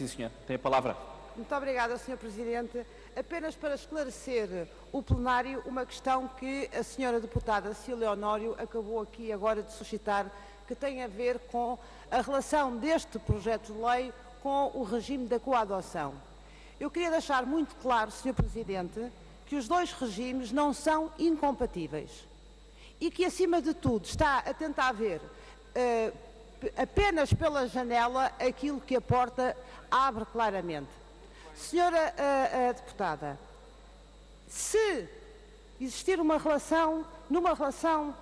Sim, senhor. Tem a palavra. Muito obrigada, Sr. Presidente. Apenas para esclarecer o plenário uma questão que a senhora deputada Cília Honório acabou aqui agora de suscitar, que tem a ver com a relação deste projeto de lei com o regime da coadoção. Eu queria deixar muito claro, Sr. Presidente, que os dois regimes não são incompatíveis e que, acima de tudo, está a tentar ver uh, apenas pela janela aquilo que a porta abre claramente. Senhora uh, uh, deputada, se existir uma relação, numa relação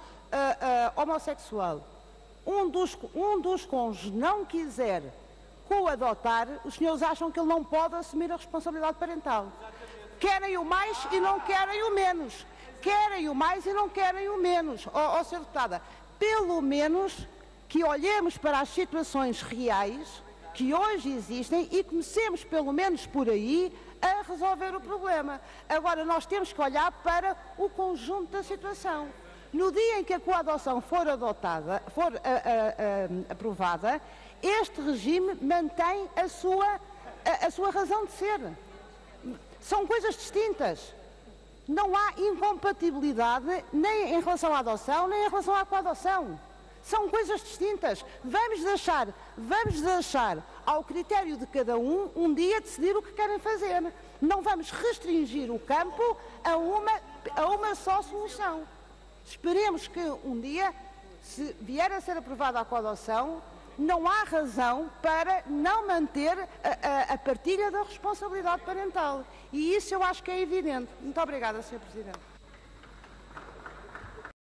homossexual, um dos, um dos cônjuges não quiser coadotar, os senhores acham que ele não pode assumir a responsabilidade parental. Querem o mais e não querem o menos. Querem o mais e não querem o menos. Ó oh, oh. Deputada, pelo menos que olhemos para as situações reais que hoje existem e comecemos, pelo menos por aí, a resolver o problema. Agora, nós temos que olhar para o conjunto da situação. No dia em que a coadoção for adotada, for uh, uh, uh, aprovada, este regime mantém a sua, a sua razão de ser. São coisas distintas. Não há incompatibilidade nem em relação à adoção, nem em relação à coadoção. São coisas distintas. Vamos deixar, vamos deixar ao critério de cada um um dia decidir o que querem fazer. Não vamos restringir o campo a uma, a uma só solução. Esperemos que um dia, se vier a ser aprovada a coadoção, não há razão para não manter a, a, a, partilha da responsabilidade parental. E isso eu acho que é evidente. Muito obrigada, Sr. Presidente.